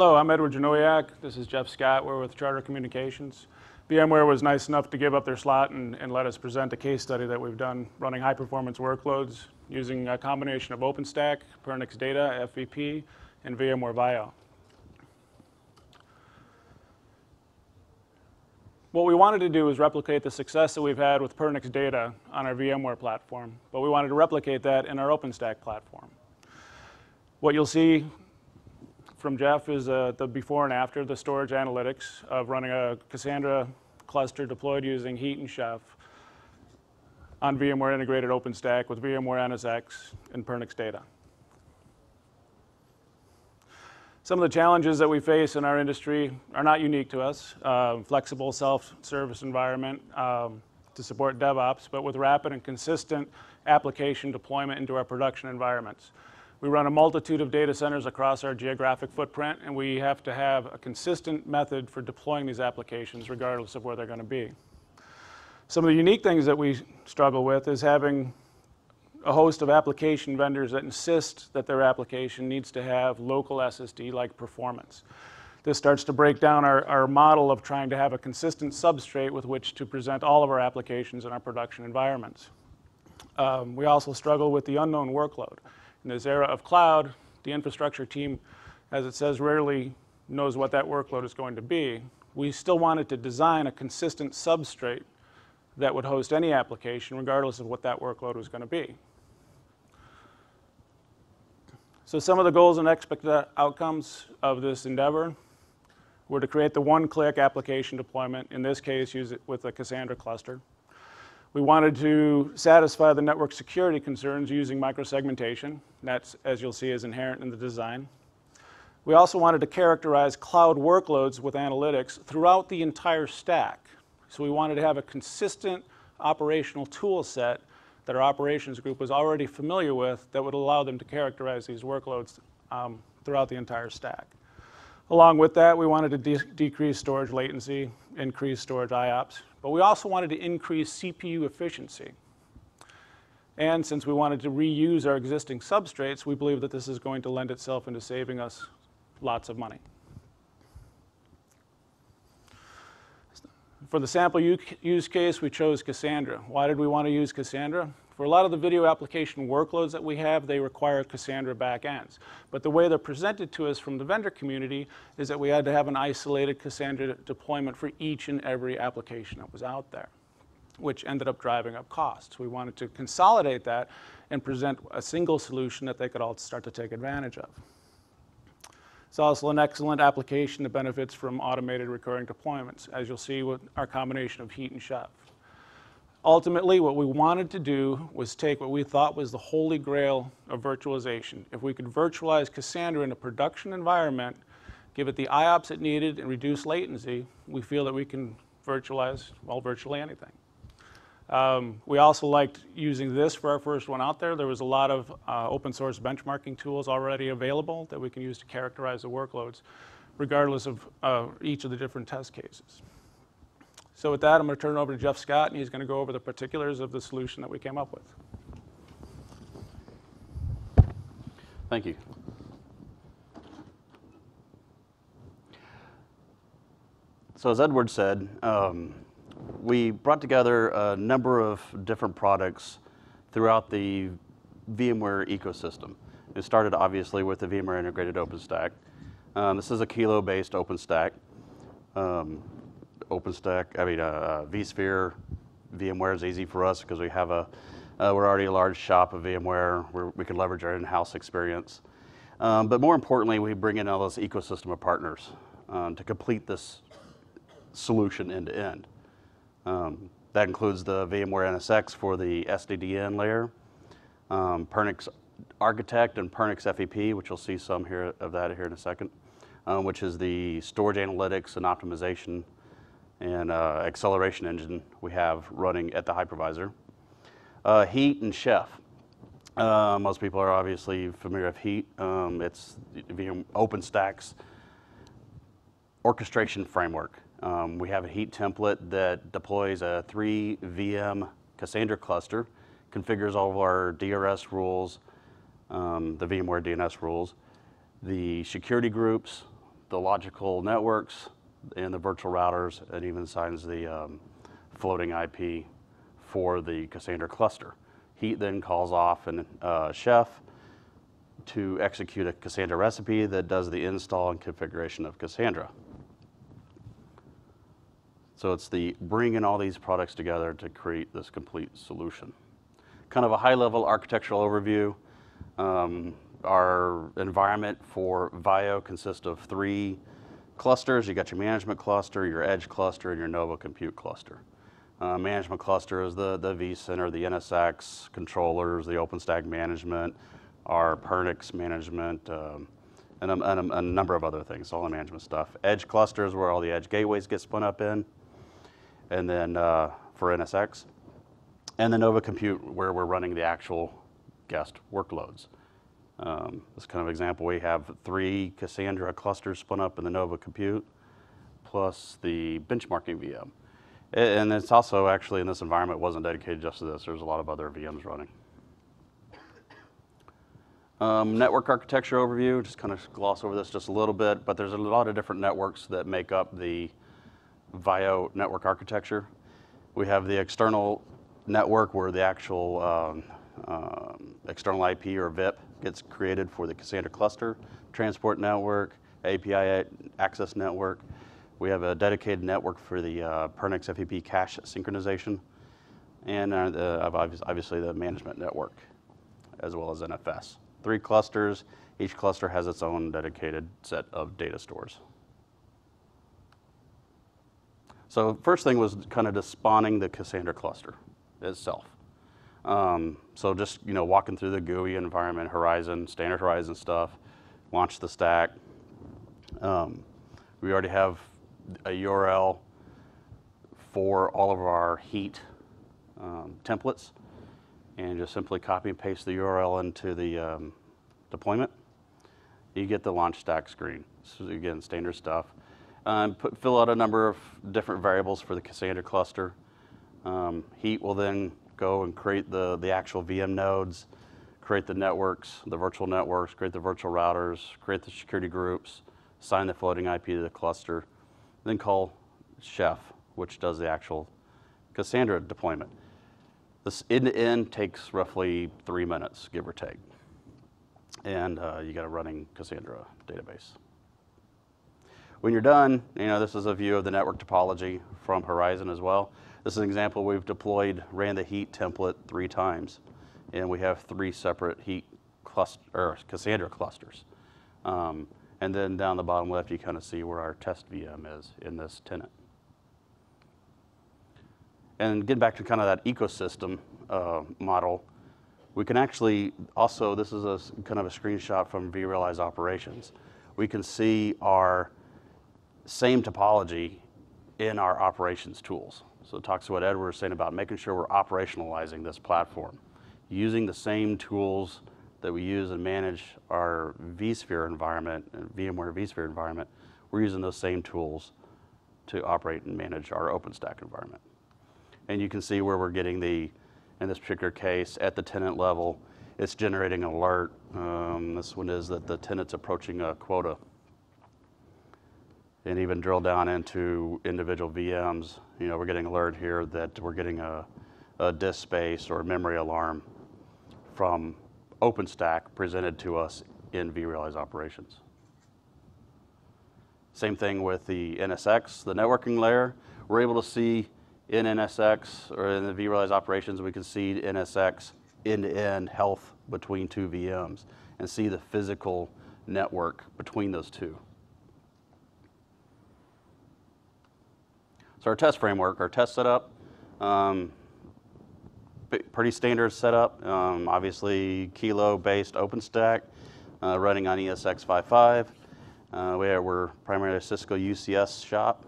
Hello, I'm Edward Janowiak. This is Jeff Scott. We're with Charter Communications. VMware was nice enough to give up their slot and, and let us present a case study that we've done running high performance workloads using a combination of OpenStack, Pernix Data, FVP, and VMware VIO. What we wanted to do is replicate the success that we've had with Pernix Data on our VMware platform, but we wanted to replicate that in our OpenStack platform. What you'll see from Jeff is uh, the before and after, the storage analytics of running a Cassandra cluster deployed using Heat and Chef on VMware integrated OpenStack with VMware NSX and Pernix data. Some of the challenges that we face in our industry are not unique to us. Uh, flexible self-service environment um, to support DevOps, but with rapid and consistent application deployment into our production environments. We run a multitude of data centers across our geographic footprint, and we have to have a consistent method for deploying these applications regardless of where they're going to be. Some of the unique things that we struggle with is having a host of application vendors that insist that their application needs to have local SSD-like performance. This starts to break down our, our model of trying to have a consistent substrate with which to present all of our applications in our production environments. Um, we also struggle with the unknown workload. In this era of cloud, the infrastructure team, as it says, rarely knows what that workload is going to be. We still wanted to design a consistent substrate that would host any application regardless of what that workload was going to be. So some of the goals and expected uh, outcomes of this endeavor were to create the one-click application deployment, in this case use it with a Cassandra cluster. We wanted to satisfy the network security concerns using microsegmentation. That's, as you'll see, is inherent in the design. We also wanted to characterize cloud workloads with analytics throughout the entire stack. So we wanted to have a consistent operational tool set that our operations group was already familiar with that would allow them to characterize these workloads um, throughout the entire stack. Along with that, we wanted to de decrease storage latency, increase storage IOPS, but we also wanted to increase CPU efficiency. And since we wanted to reuse our existing substrates, we believe that this is going to lend itself into saving us lots of money. For the sample use case, we chose Cassandra. Why did we want to use Cassandra? For a lot of the video application workloads that we have, they require Cassandra backends. But the way they're presented to us from the vendor community is that we had to have an isolated Cassandra deployment for each and every application that was out there, which ended up driving up costs. We wanted to consolidate that and present a single solution that they could all start to take advantage of. It's also an excellent application that benefits from automated recurring deployments, as you'll see with our combination of Heat and Chef. Ultimately, what we wanted to do was take what we thought was the holy grail of virtualization. If we could virtualize Cassandra in a production environment, give it the IOPS it needed, and reduce latency, we feel that we can virtualize, well, virtually anything. Um, we also liked using this for our first one out there. There was a lot of uh, open source benchmarking tools already available that we can use to characterize the workloads, regardless of uh, each of the different test cases. So with that, I'm going to turn it over to Jeff Scott, and he's going to go over the particulars of the solution that we came up with. Thank you. So as Edward said, um, we brought together a number of different products throughout the VMware ecosystem. It started obviously with the VMware Integrated OpenStack. Um, this is a Kilo-based OpenStack. Um, OpenStack, I mean, uh, uh vSphere, VMware is easy for us because we have a, uh, we're already a large shop of VMware where we can leverage our in-house experience. Um, but more importantly, we bring in all those ecosystem of partners um, to complete this solution end to end. Um, that includes the VMware NSX for the SDDN layer, um, Pernix Architect and Pernix FVP, which you'll see some here of that here in a second, um, which is the storage analytics and optimization and uh, acceleration engine we have running at the hypervisor. Uh, Heat and Chef. Uh, most people are obviously familiar with Heat. Um, it's OpenStack's orchestration framework. Um, we have a Heat template that deploys a three VM Cassandra cluster, configures all of our DRS rules, um, the VMware DNS rules, the security groups, the logical networks and the virtual routers, and even assigns the um, floating IP for the Cassandra cluster. Heat then calls off an uh, chef to execute a Cassandra recipe that does the install and configuration of Cassandra. So it's the bringing all these products together to create this complete solution. Kind of a high-level architectural overview. Um, our environment for VIO consists of three clusters. You got your management cluster, your edge cluster, and your Nova compute cluster. Uh, management cluster is the, the vCenter, the NSX controllers, the OpenStack management, our Pernix management, um, and, a, and a- a number of other things, all the management stuff. Edge cluster is where all the edge gateways get spun up in, and then uh, for NSX. And the Nova Compute, where we're running the actual guest workloads. Um, this kind of example, we have three Cassandra clusters spun up in the Nova Compute, plus the benchmarking VM. And it's also actually in this environment wasn't dedicated just to this. There's a lot of other VMs running. Um, network architecture overview, just kind of gloss over this just a little bit, but there's a lot of different networks that make up the VIO network architecture. We have the external network where the actual um, um, external IP or VIP gets created for the Cassandra cluster, transport network, API access network. We have a dedicated network for the uh, Pernix FVP cache synchronization, and uh, the, obviously the management network, as well as NFS. Three clusters. Each cluster has its own dedicated set of data stores. So first thing was kind of just spawning the Cassandra cluster itself. Um, so just you know walking through the GUI environment, Horizon, standard Horizon stuff, launch the stack. Um, we already have a URL for all of our heat um, templates, and just simply copy and paste the URL into the um, deployment. You get the launch stack screen. So again, standard stuff. Um, put, fill out a number of different variables for the Cassandra cluster. Um, Heat will then go and create the, the actual VM nodes, create the networks, the virtual networks, create the virtual routers, create the security groups, assign the floating IP to the cluster, then call Chef, which does the actual Cassandra deployment. This end-to-end takes roughly three minutes, give or take. And uh, you got a running Cassandra database. When you're done, you know, this is a view of the network topology from Horizon as well. This is an example we've deployed, ran the heat template three times, and we have three separate heat cluster, or Cassandra clusters. Um, and then down the bottom left, you kind of see where our test VM is in this tenant. And getting back to kind of that ecosystem uh, model, we can actually also, this is a kind of a screenshot from vRealize operations. We can see our same topology in our operations tools. So it talks to what Edward was saying about making sure we're operationalizing this platform, using the same tools that we use and manage our vSphere environment, and VMware vSphere environment. We're using those same tools to operate and manage our OpenStack environment. And you can see where we're getting the, in this particular case, at the tenant level, it's generating an alert. Um, this one is that the tenant's approaching a quota. And even drill down into individual VMs, you know, we're getting alert here that we're getting a, a disk space or memory alarm from OpenStack presented to us in vRealize operations. Same thing with the NSX, the networking layer. We're able to see in NSX or in the vRealize operations, we can see NSX end-to-end health between two VMs and see the physical network between those two. So our test framework, our test setup, um, pretty standard setup. Um, obviously, Kilo-based OpenStack, uh, running on ESX55. Uh, we are, we're primarily a Cisco UCS shop.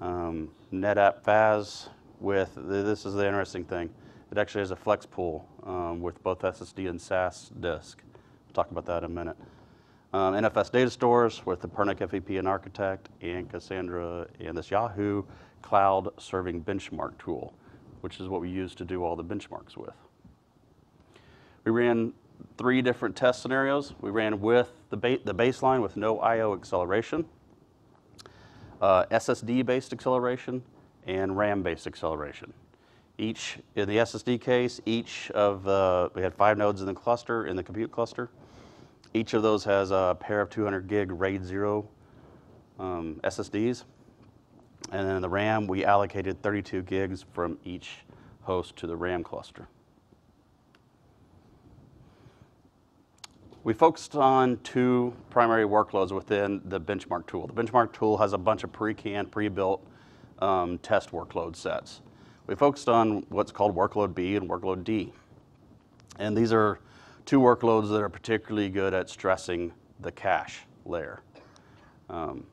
Um, NetApp FAS with, this is the interesting thing. It actually has a Flash Pool um, with both SSD and SAS disk. We'll talk about that in a minute. Um, NFS data stores with the Pernix FVP and Architect and Cassandra and this Yahoo Cloud Serving Benchmark tool, which is what we use to do all the benchmarks with. We ran three different test scenarios. We ran with the, ba- the baseline with no I/O acceleration uh, SSD-based acceleration and RAM-based acceleration. Each, in the SSD case, each of the, we had five nodes in the cluster, in the compute cluster. Each of those has a pair of 200 gig RAID 0 um, SSDs. And then the RAM, we allocated 32 gigs from each host to the RAM cluster. We focused on two primary workloads within the benchmark tool. The benchmark tool has a bunch of pre-canned, pre-built um, test workload sets. We focused on what's called workload B and workload D. And these are two workloads that are particularly good at stressing the cache layer. Um,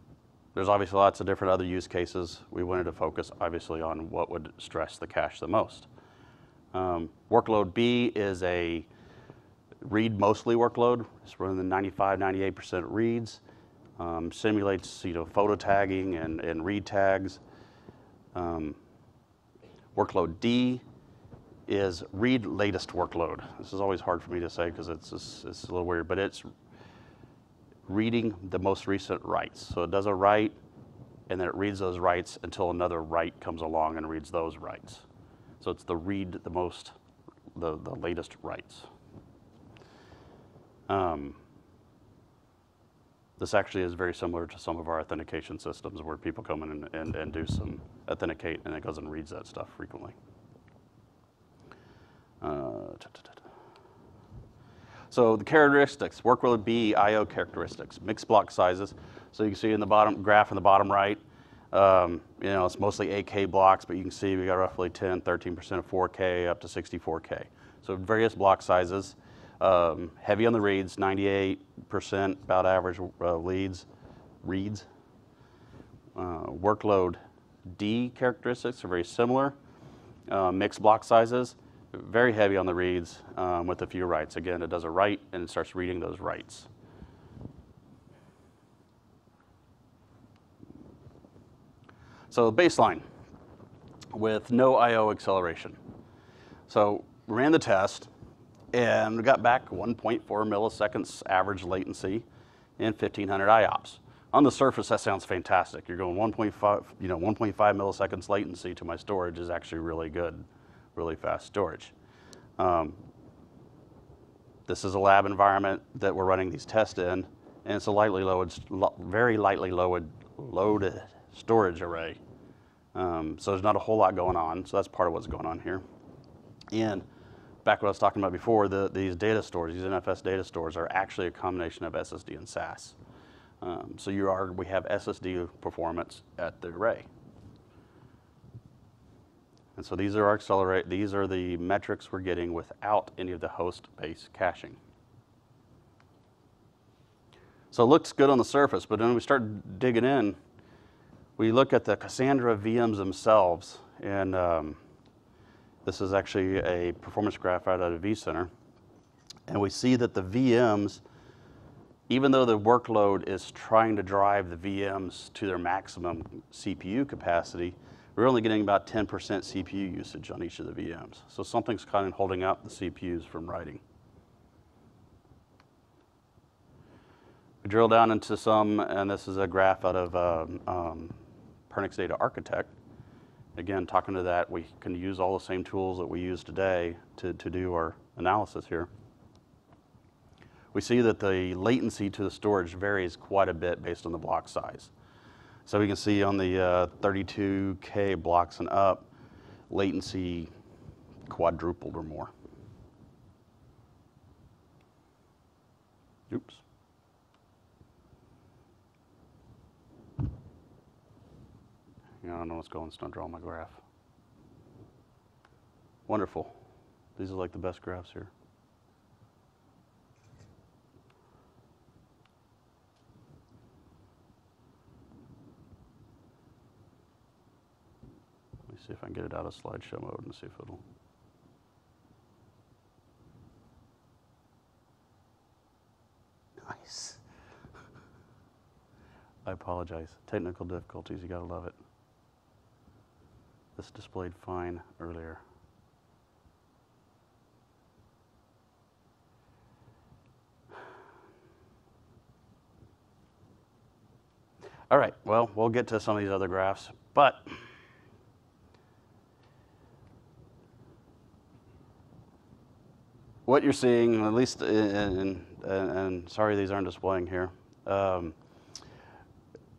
there's obviously lots of different other use cases. We wanted to focus obviously on what would stress the cache the most. Um, workload B is a read mostly workload. It's running the 95, 98% reads. Um, simulates you know photo tagging and, and read tags. Um, workload D is read latest workload. This is always hard for me to say because it's, it's, it's a little weird, but it's reading the most recent writes. So it does a write, and then it reads those writes until another write comes along and reads those writes. So it's the read the most, the, the latest writes. Um, this actually is very similar to some of our authentication systems where people come in and, and, and do some authenticate and it goes and reads that stuff frequently. Uh. So the characteristics, workload B I/O characteristics, mixed block sizes. So you can see in the bottom graph in the bottom right, um, you know, it's mostly 8K blocks, but you can see we got roughly 10, 13% of 4K up to 64K. So various block sizes. Um, heavy on the reads, 98% about average uh, leads, reads. Uh, workload D characteristics are very similar. Uh, mixed block sizes, very heavy on the reads um, with a few writes. Again, it does a write and it starts reading those writes. So the baseline with no I/O acceleration. So we ran the test and we got back 1.4 milliseconds average latency and 1500 IOPS. On the surface, that sounds fantastic. You're going 1.5, you know, 1.5 milliseconds latency to my storage is actually really good, really fast storage. Um, this is a lab environment that we're running these tests in, and it's a lightly loaded, very lightly loaded, loaded storage array. Um, so there's not a whole lot going on. So that's part of what's going on here. And back what I was talking about before, the, these data stores, these NFS data stores, are actually a combination of SSD and SAS. Um, so you are, we have SSD performance at the array. And so these are our accelerate, these are the metrics we're getting without any of the host-based caching. So it looks good on the surface, but when we start digging in, we look at the Cassandra VMs themselves, and um, this is actually a performance graph out of vCenter. And we see that the VMs, even though the workload is trying to drive the VMs to their maximum CPU capacity, we're only getting about 10% CPU usage on each of the VMs. So something's kind of holding up the CPUs from writing. We drill down into some, and this is a graph out of um, um, Pernix Data Architect. Again, talking to that, we can use all the same tools that we use today to, to do our analysis here. We see that the latency to the storage varies quite a bit based on the block size. So we can see on the uh, 32K blocks and up, latency quadrupled or more. Oops. I don't know what's going, it's not draw my graph. Wonderful. These are like the best graphs here. See if I can get it out of slideshow mode and see if it'll. Nice. I apologize. Technical difficulties, you gotta love it. This displayed fine earlier. All right, well, we'll get to some of these other graphs, but what you're seeing, at least and sorry these aren't displaying here, um,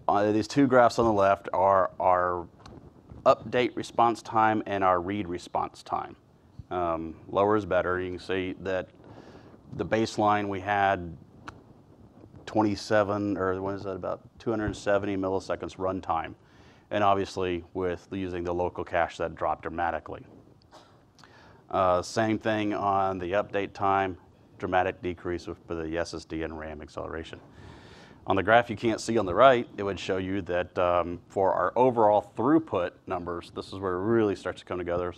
uh, these two graphs on the left are our update response time and our read response time. Um, lower is better. You can see that the baseline we had 27 or what is that about 270 milliseconds runtime, and obviously with using the local cache that dropped dramatically. Uh, same thing on the update time, dramatic decrease for the SSD and RAM acceleration. On the graph you can't see on the right, it would show you that um, for our overall throughput numbers, this is where it really starts to come together.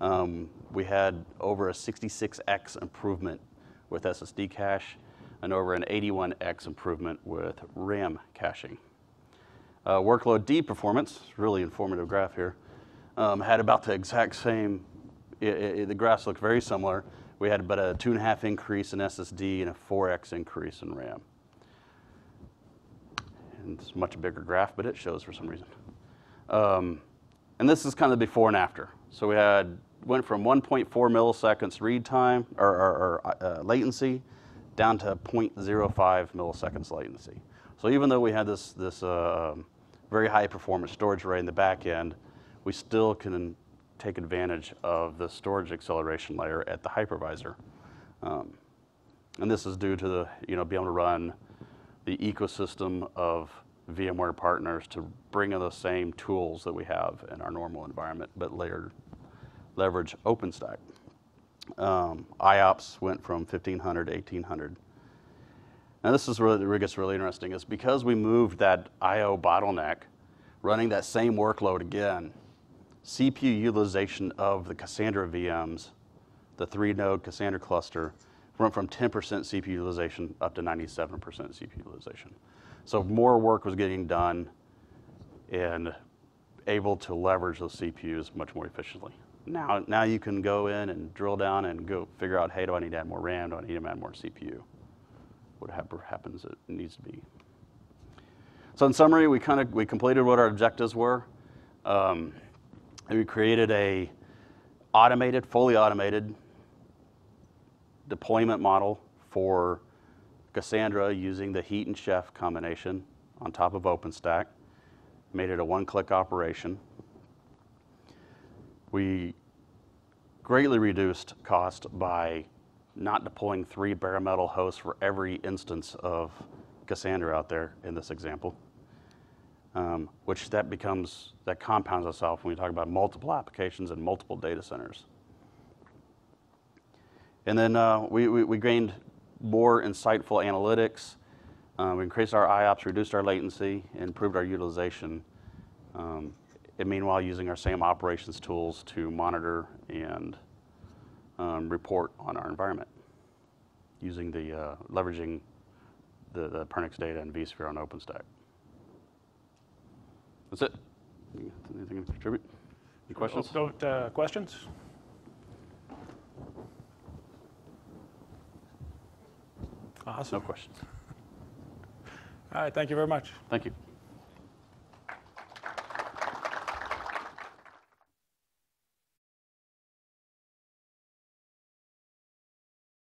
Um, we had over a 66x improvement with SSD cache and over an 81x improvement with RAM caching. Uh, workload D performance, really informative graph here, um, had about the exact same, i i the graphs look very similar. We had about a two and a half increase in SSD and a 4x increase in RAM. And it's a much bigger graph, but it shows for some reason. Um, and this is kind of the before and after. So we had went from 1.4 milliseconds read time or, or, or uh, latency down to 0.05 milliseconds latency. So even though we had this this uh, very high performance storage array in the back end, we still can take advantage of the storage acceleration layer at the hypervisor. Um, and this is due to the, you know, being able to run the ecosystem of VMware partners to bring in the same tools that we have in our normal environment, but layered, leverage OpenStack. Um, IOPS went from 1500 to 1800. Now this is where it gets really interesting, is because we moved that IO bottleneck, running that same workload again, CPU utilization of the Cassandra VMs, the three node Cassandra cluster, went from 10% CPU utilization up to 97% CPU utilization. So more work was getting done and able to leverage those CPUs much more efficiently. Now, now you can go in and drill down and go figure out, hey, do I need to add more RAM? Do I need to add more CPU? What hap- happens it needs to be. So in summary, we kind of we completed what our objectives were. Um, and we created a automated, fully automated deployment model for Cassandra using the heat and chef combination on top of OpenStack. Made it a one-click operation. We greatly reduced cost by not deploying three bare metal hosts for every instance of Cassandra out there in this example. Um, which that becomes, that compounds itself when we talk about multiple applications and multiple data centers. And then uh, we, we, we gained more insightful analytics. Uh, we increased our IOPS, reduced our latency, improved our utilization. Um, and meanwhile, using our same operations tools to monitor and um, report on our environment, using the uh, leveraging the, the Pernix data and vSphere on OpenStack. That's it. Anything to contribute? Any questions? Don't, uh, questions? No questions. All right, thank you very much. Thank you.